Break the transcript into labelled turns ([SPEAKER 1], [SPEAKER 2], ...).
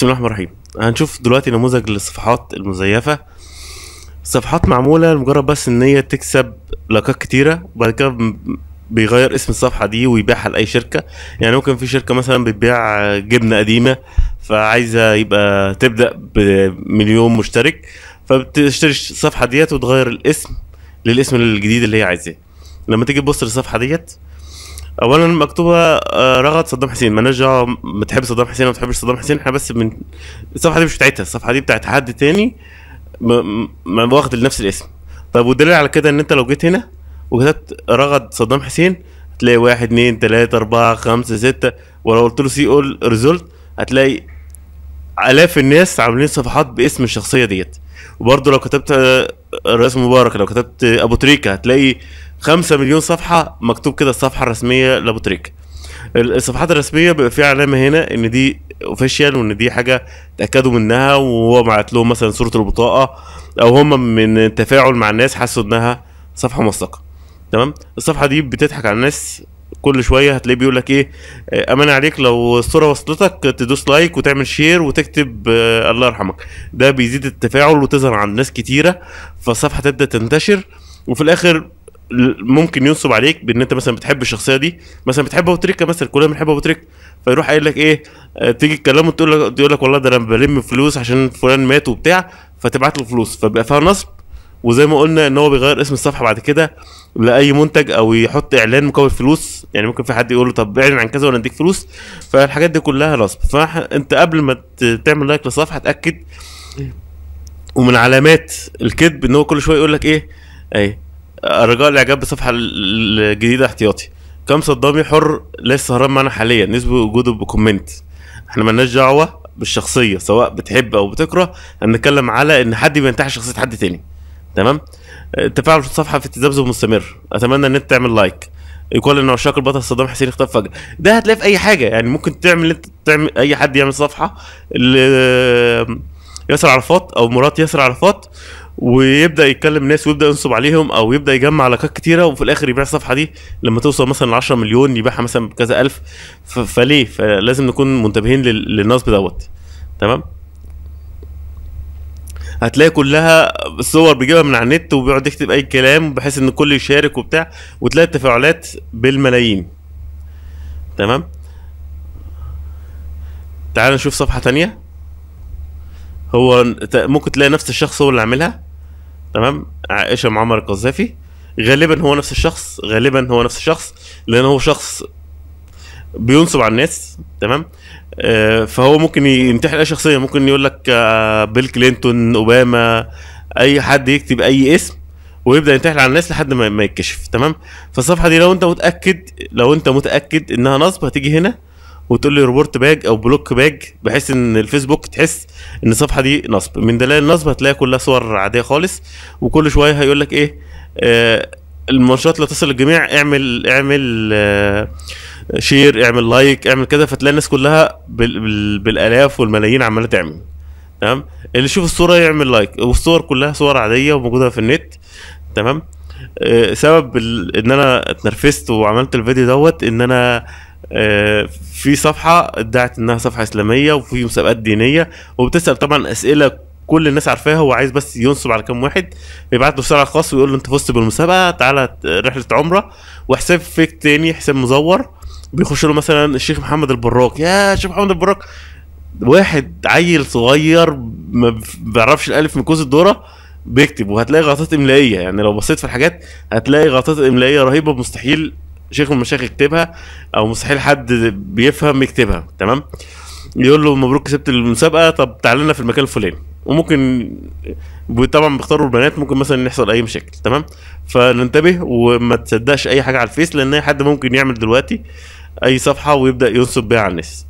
[SPEAKER 1] بسم الله الرحمن الرحيم. هنشوف دلوقتي نموذج للصفحات المزيفة. صفحات معمولة لمجرد بس إن هي تكسب لايكات كتيرة وبعد كده بيغير اسم الصفحة دي ويبيعها لأي شركة. يعني ممكن في شركة مثلا بتبيع جبنة قديمة فعايزة يبقى تبدأ بمليون مشترك فبتشتري الصفحة ديت وتغير الاسم للاسم الجديد اللي هي عايزاه. لما تيجي تبص للصفحة ديت اولا مكتوبة آه، رغد صدام حسين. مالناش دعوه بتحب صدام حسين أو ما بتحبش صدام حسين إحنا بس من الصفحة دي مش بتاعتها. الصفحة دي بتاعت حد تاني م- م- واخد لنفس الاسم. طب والدليل على كده إن أنت لو جيت هنا وكتبت رغد صدام حسين هتلاقي واحد اتنين تلاتة أربعة خمسة ستة ولو قلت له see all result هتلاقي آلاف الناس عاملين صفحات باسم الشخصية ديت. وبرضه لو كتبت آه، رئيس مبارك لو كتبت أبو تريكة هتلاقي خمسة مليون صفحة مكتوب كده الصفحة الرسمية لأبو تريكة. الصفحات الرسمية بيبقى فيها علامة هنا إن دي official وإن دي حاجة تأكدوا منها وهو بعت لهم مثلا صورة البطاقة أو هم من التفاعل مع الناس حسوا إنها صفحة موثقة تمام؟ الصفحة دي بتضحك على الناس كل شوية هتلاقيه بيقول لك إيه آه، أمان عليك لو الصورة وصلتك تدوس like وتعمل share وتكتب آه، الله يرحمك. ده بيزيد التفاعل وتظهر عند ناس كتيرة فالصفحة تبدأ تنتشر وفي الآخر ممكن ينصب عليك بإن أنت مثلا بتحب الشخصية دي مثلا بتحب ابو تريكه مثلا كلنا بنحب ابو تريكه فيروح قايل لك إيه آه، تيجي تكلمه تقول لك تقول لك والله ده أنا بلم فلوس عشان فلان مات وبتاع فتبعت له فلوس فبيبقى فيها نصب. وزي ما قلنا إن هو بيغير اسم الصفحة بعد كده لأي منتج أو يحط إعلان مقابل فلوس يعني ممكن في حد يقول له طب اعلن عن كذا وأنا أديك فلوس فالحاجات دي كلها نصب. فأنت قبل ما تعمل like للصفحه اتاكد ومن علامات الكذب إن هو كل شوية يقول لك إيه اي رجاء الاعجاب بالصفحه ال- الجديدة احتياطي. كم صدامي حر ليس سهران معانا حاليا. نسبة وجوده ب comment. إحنا مالناش دعوة بالشخصية سواء بتحب أو بتكره. هنتكلم على إن حد بينتحل شخصية حد تاني. تمام؟ التفاعل في الصفحه في تذبذب مستمر أتمنى إن أنت تعمل like يقال إن عشاق البطل صدام حسين اختفى فجأة. ده هتلاقيه في أي حاجة. يعني ممكن تعمل أنت تعمل أي حد يعمل صفحة ياسر عرفات أو مرات ياسر عرفات. ويبدأ يتكلم ناس ويبدأ ينصب عليهم أو يبدأ يجمع لايكات كتيرة وفي الآخر يبيع الصفحه دي لما توصل مثلا ل 10 مليون يبيعها مثلا بكذا ألف. فليه؟ فلازم نكون منتبهين لل- للنصب دوت. تمام؟ هتلاقي كلها صور بيجيبها من على النت وبيقعد يكتب أي كلام بحيث إن الكل يشارك وبتاع وتلاقي التفاعلات بالملايين. تمام؟ تعال نشوف صفحة تانية. هو ممكن تلاقي نفس الشخص هو اللي عاملها. تمام؟ عائشة معمر القذافي. غالبا هو نفس الشخص غالبا هو نفس الشخص لأن هو شخص بينصب على الناس تمام؟ آه، فهو ممكن ينتحل أي شخصية ممكن يقول لك آه، بيل كلينتون أوباما أي حد يكتب أي اسم ويبدأ ينتحل على الناس لحد ما ما يتكشف تمام؟ فالصفحة دي لو أنت متأكد لو أنت متأكد إنها نصب هتيجي هنا وتقول لي report page أو block page بحيث إن الفيسبوك تحس إن الصفحة دي نصب. من دلائل النصب هتلاقي كلها صور عادية خالص وكل شوية هيقول لك إيه آه المنشورات لا تصل للجميع اعمل اعمل آه share اعمل like اعمل كده. فتلاقي الناس كلها بال بال بالآلاف والملايين عمالة تعمل. تمام؟ اللي يشوف الصورة يعمل لايك والصور كلها صور عادية وموجودة في النت. تمام؟ آه، سبب إن أنا اتنرفزت وعملت الفيديو دوت إن أنا في صفحة ادعت إنها صفحة إسلامية وفي مسابقات دينية وبتسأل طبعا أسئلة كل الناس عارفاها وعايز بس ينصب على كام واحد بيبعت له رساله خاص ويقول له أنت فزت بالمسابقة تعالى رحلة عمرة وحساب فيك تاني حساب مزور بيخش له مثلا الشيخ محمد البراك يا شيخ محمد البراك! واحد عيل صغير ما بيعرفش الألف من كوز الذره بيكتب وهتلاقي غلطات إملائية يعني لو بصيت في الحاجات هتلاقي غلطات إملائية رهيبة مستحيل شيخ من المشايخ يكتبها أو مستحيل حد بيفهم يكتبها تمام؟ يقول له مبروك كسبت المسابقة طب تعال لنا في المكان الفلاني. وممكن طبعا بيختاروا البنات ممكن مثلا يحصل أي مشاكل تمام؟ فننتبه وما تصدقش أي حاجة على الفيس لأن أي حد ممكن يعمل دلوقتي أي صفحة ويبدأ ينصب بيها على الناس.